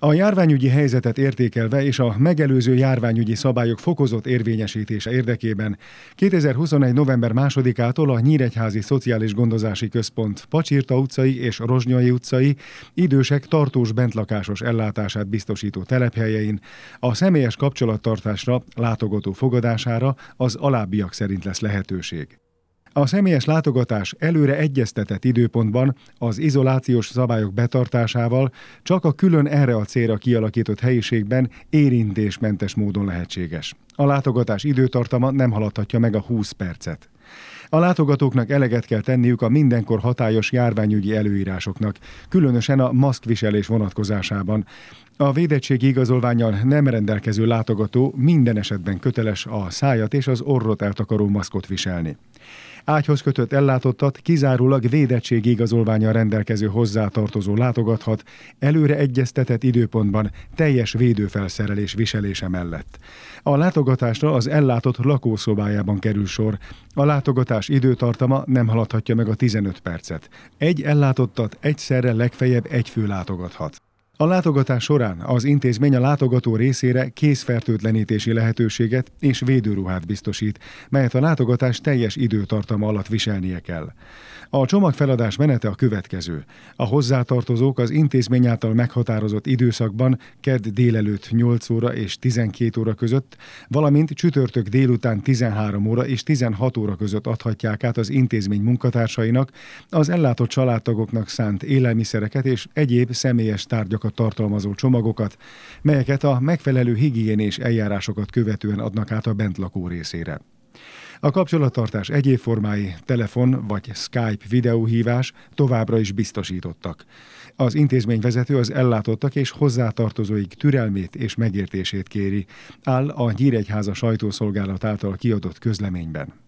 A járványügyi helyzetet értékelve és a megelőző járványügyi szabályok fokozott érvényesítése érdekében 2021. november 2-ától a Nyíregyházi Szociális Gondozási Központ Pacsirta utcai és Rozsnyai utcai idősek tartós bentlakásos ellátását biztosító telephelyein a személyes kapcsolattartásra, látogató fogadására az alábbiak szerint lesz lehetőség. A személyes látogatás előre egyeztetett időpontban az izolációs szabályok betartásával csak a külön erre a célra kialakított helyiségben érintésmentes módon lehetséges. A látogatás időtartama nem haladhatja meg a 20 percet. A látogatóknak eleget kell tenniük a mindenkor hatályos járványügyi előírásoknak, különösen a maszkviselés vonatkozásában. A védettségi igazolványjal nem rendelkező látogató minden esetben köteles a szájat és az orrot eltakaró maszkot viselni. Ágyhoz kötött ellátottat kizárólag védettségi igazolványal rendelkező hozzátartozó látogathat előre egyeztetett időpontban teljes védőfelszerelés viselése mellett. A látogatásra az ellátott lakószobájában kerül sor. A látogatás időtartama nem haladhatja meg a 15 percet. Egy ellátottat egyszerre legfeljebb egy fő látogathat. A látogatás során az intézmény a látogató részére készfertőtlenítési lehetőséget és védőruhát biztosít, melyet a látogatás teljes időtartama alatt viselnie kell. A csomagfeladás menete a következő. A hozzátartozók az intézmény által meghatározott időszakban kedd délelőtt 8 óra és 12 óra között, valamint csütörtök délután 13 óra és 16 óra között adhatják át az intézmény munkatársainak az ellátott családtagoknak szánt élelmiszereket és egyéb személyes tárgyakat tartalmakat tartalmazó csomagokat, melyeket a megfelelő higiénés eljárásokat követően adnak át a bentlakó részére. A kapcsolattartás egyéb formái, telefon vagy Skype videóhívás továbbra is biztosítottak. Az intézményvezető az ellátottak és hozzátartozóik türelmét és megértését kéri, áll a Gyíregyháza sajtószolgálat által kiadott közleményben.